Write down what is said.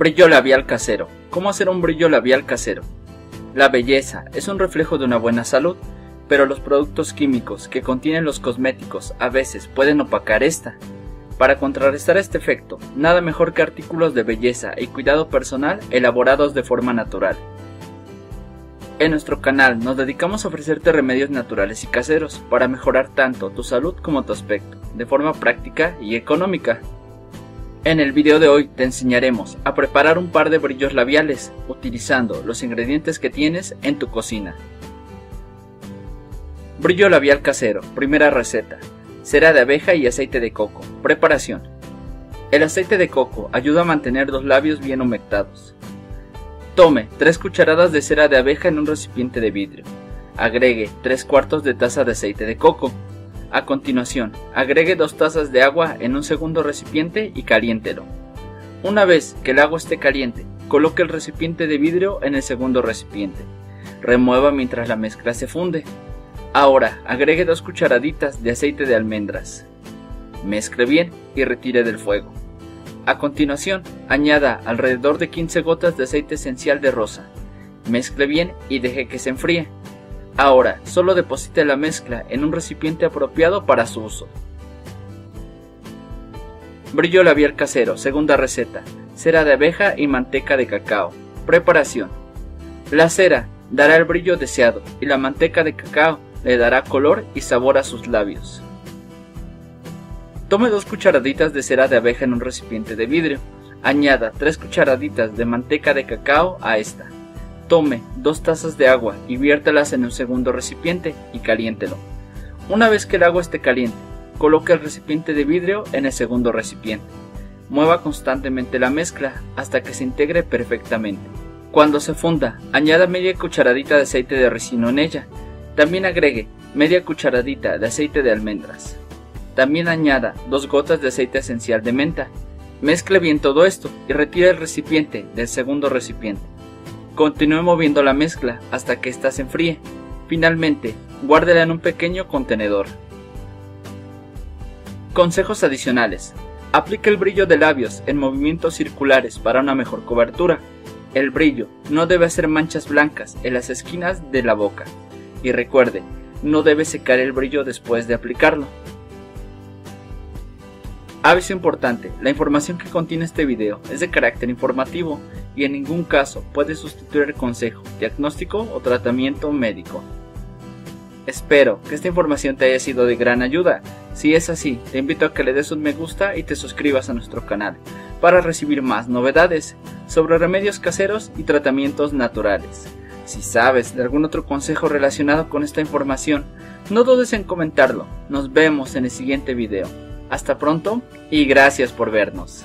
Brillo labial casero. ¿Cómo hacer un brillo labial casero? La belleza es un reflejo de una buena salud, pero los productos químicos que contienen los cosméticos a veces pueden opacar esta. Para contrarrestar este efecto, nada mejor que artículos de belleza y cuidado personal elaborados de forma natural. En nuestro canal nos dedicamos a ofrecerte remedios naturales y caseros para mejorar tanto tu salud como tu aspecto, de forma práctica y económica. En el video de hoy te enseñaremos a preparar un par de brillos labiales utilizando los ingredientes que tienes en tu cocina. Brillo labial casero, primera receta. Cera de abeja y aceite de coco. Preparación. El aceite de coco ayuda a mantener los labios bien humectados. Tome 3 cucharadas de cera de abeja en un recipiente de vidrio. Agregue 3 cuartos de taza de aceite de coco. A continuación, agregue dos tazas de agua en un segundo recipiente y caliéntelo. Una vez que el agua esté caliente, coloque el recipiente de vidrio en el segundo recipiente. Remueva mientras la mezcla se funde. Ahora agregue dos cucharaditas de aceite de almendras. Mezcle bien y retire del fuego. A continuación, añada alrededor de 15 gotas de aceite esencial de rosa. Mezcle bien y deje que se enfríe. Ahora, solo deposite la mezcla en un recipiente apropiado para su uso. Brillo labial casero, segunda receta. Cera de abeja y manteca de cacao. Preparación. La cera dará el brillo deseado y la manteca de cacao le dará color y sabor a sus labios. Tome dos cucharaditas de cera de abeja en un recipiente de vidrio. Añada 3 cucharaditas de manteca de cacao a esta. Tome dos tazas de agua y viértelas en un segundo recipiente y caliéntelo. Una vez que el agua esté caliente, coloque el recipiente de vidrio en el segundo recipiente. Mueva constantemente la mezcla hasta que se integre perfectamente. Cuando se funda, añada media cucharadita de aceite de ricino en ella. También agregue media cucharadita de aceite de almendras. También añada dos gotas de aceite esencial de menta. Mezcle bien todo esto y retire el recipiente del segundo recipiente. Continúe moviendo la mezcla hasta que ésta se enfríe. Finalmente, guárdela en un pequeño contenedor. Consejos adicionales. Aplique el brillo de labios en movimientos circulares para una mejor cobertura. El brillo no debe hacer manchas blancas en las esquinas de la boca. Y recuerde, no debe secar el brillo después de aplicarlo. Aviso importante, la información que contiene este video es de carácter informativo y en ningún caso puede sustituir el consejo, diagnóstico o tratamiento médico. Espero que esta información te haya sido de gran ayuda. Si es así, te invito a que le des un me gusta y te suscribas a nuestro canal para recibir más novedades sobre remedios caseros y tratamientos naturales. Si sabes de algún otro consejo relacionado con esta información, no dudes en comentarlo. Nos vemos en el siguiente video. Hasta pronto y gracias por vernos.